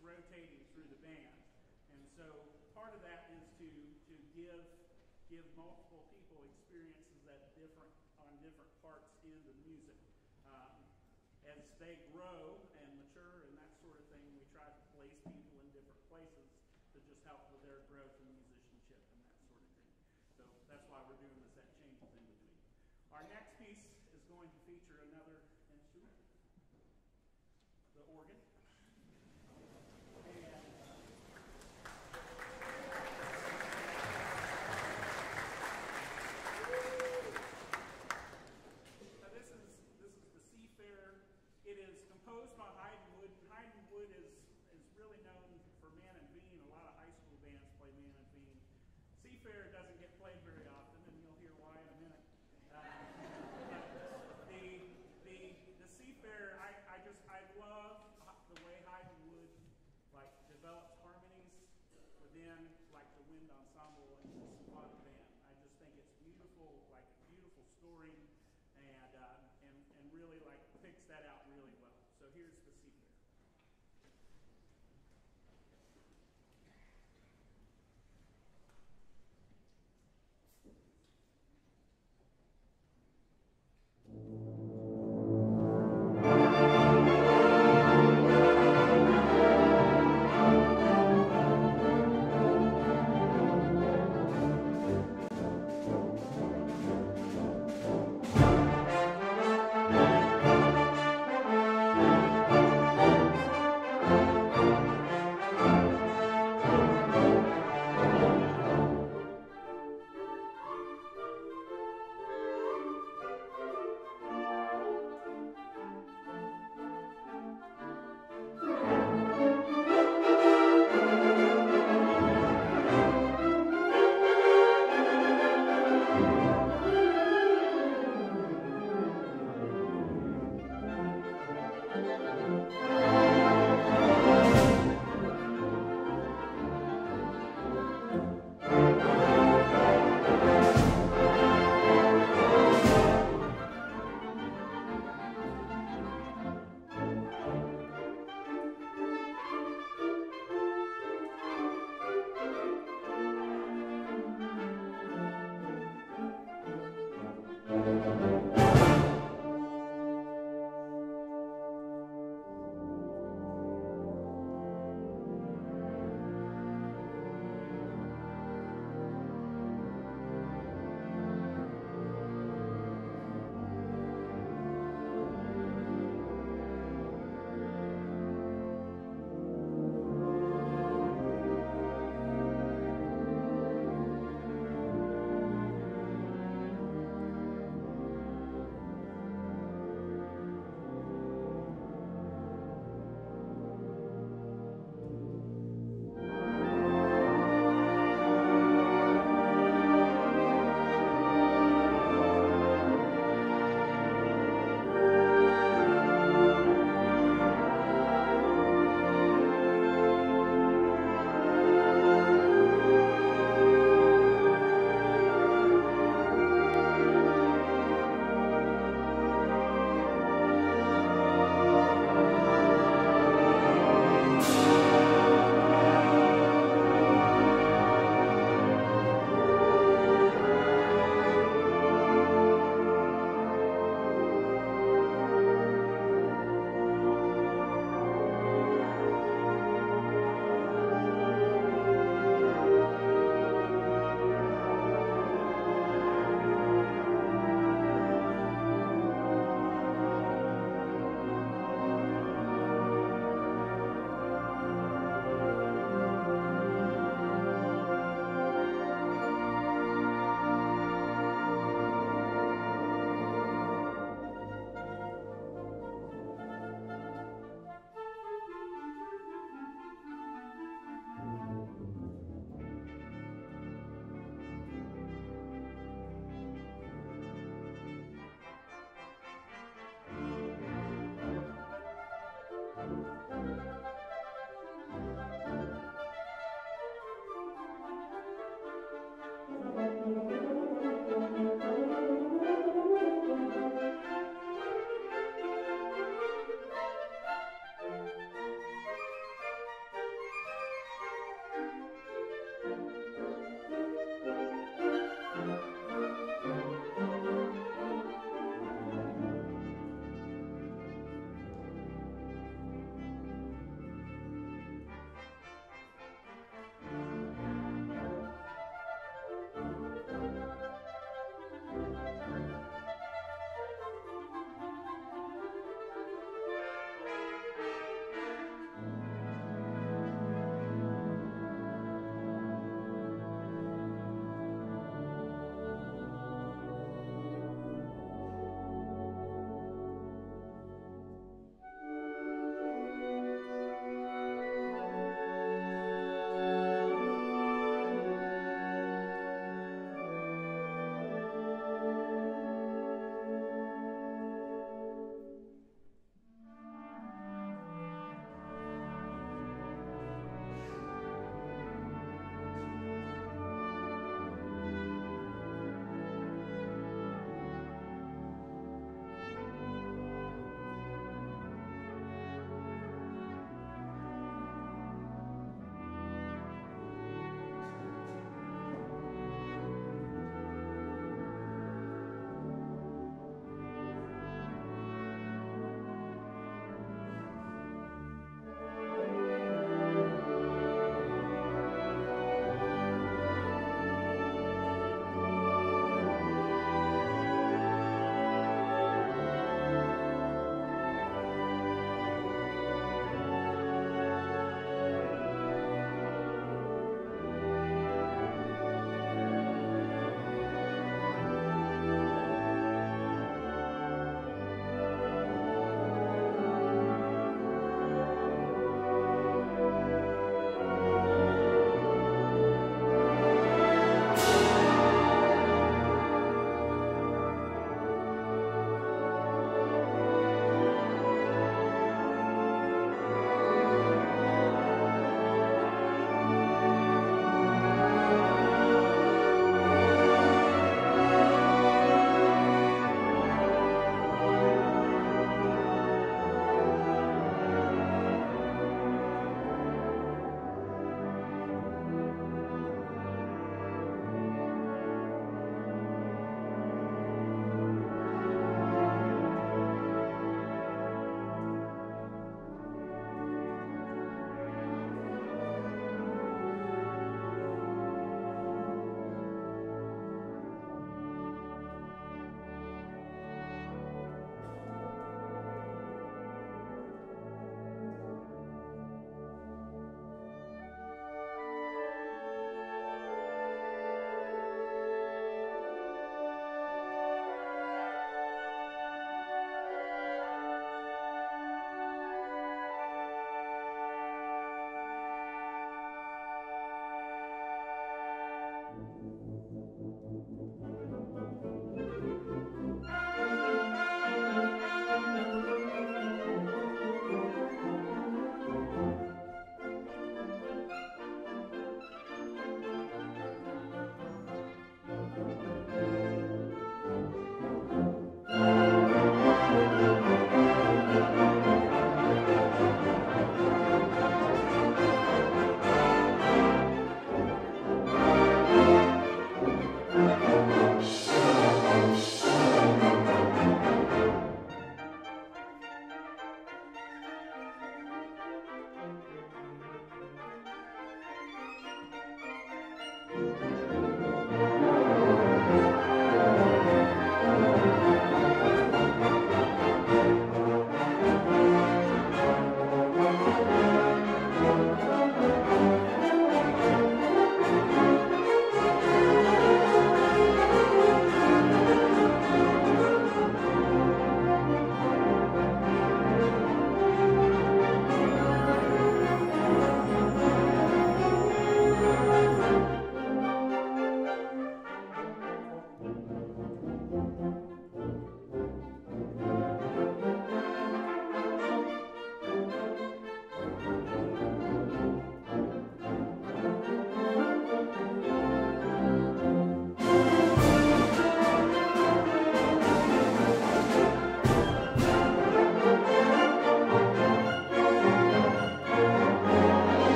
through the band. And so part of that is to, to give, give multiple people experiences at different, on different parts in the music. Um, as they grow and mature and that sort of thing, we try to place people in different places to just help with their growth and musicianship and that sort of thing. So that's why we're doing this, that changes in between. Our next piece is going to feature another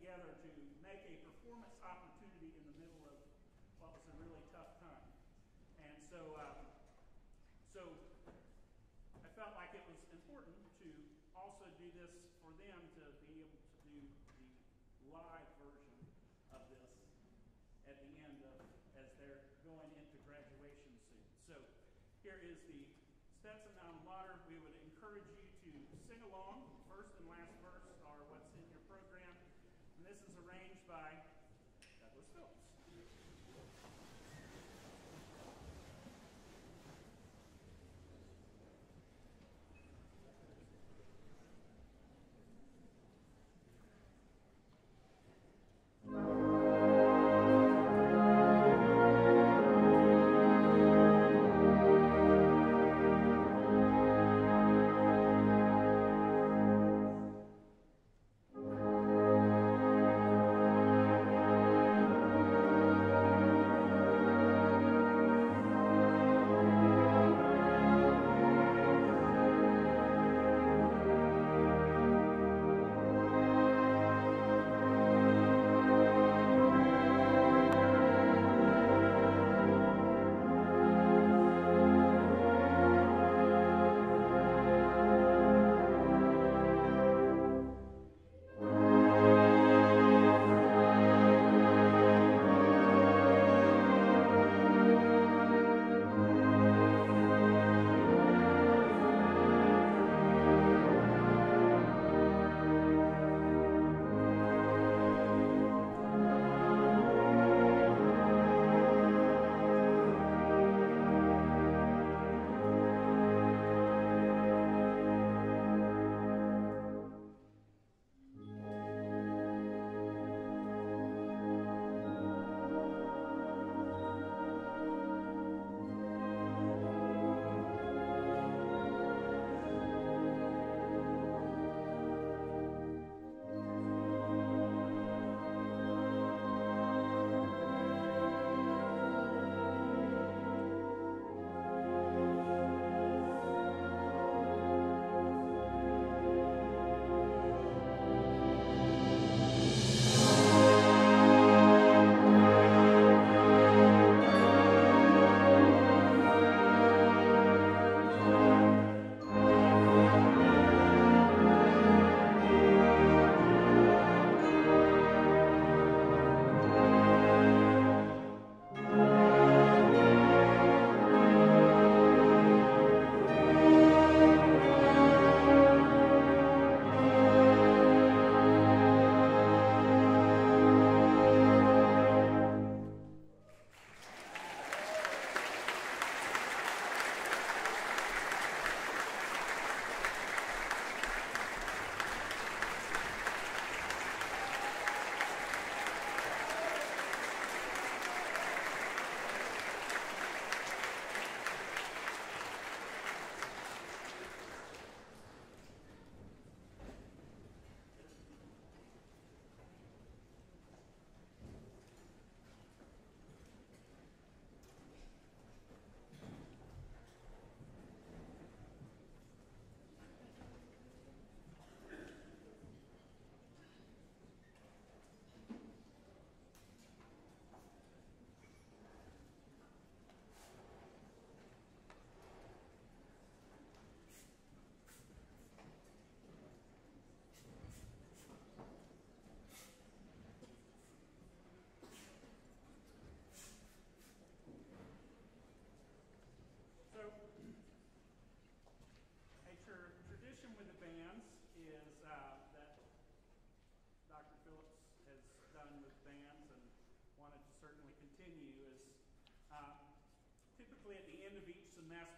together to make a performance opportunity in the middle of what was a really tough time. And so, um, so I felt like it was important to also do this for them to be able to do the live this is arranged by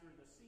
capture the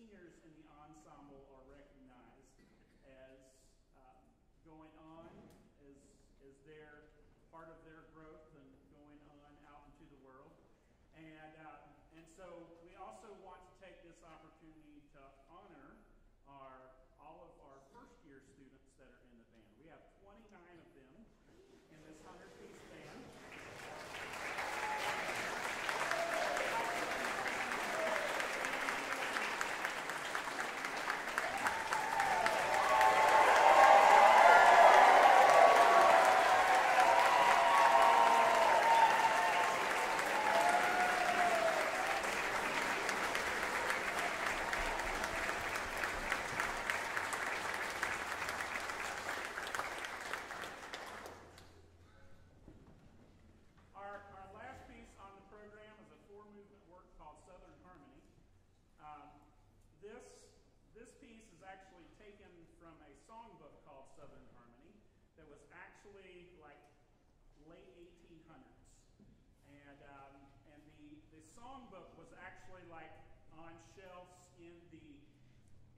songbook was actually like on shelves in the,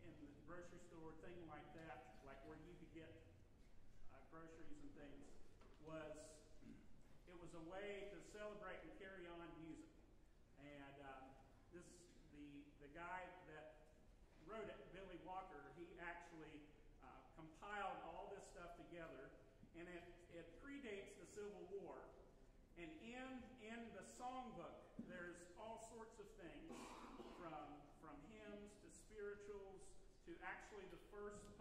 in the grocery store, thing like that, like where you could get uh, groceries and things, was, it was a way to celebrate and carry on music. And um, this, the, the guy that wrote it, Billy Walker, he actually uh, compiled all this stuff together, and it, it predates the Civil War. And in, in the songbook, there's all sorts of things from, from hymns to spirituals to actually the first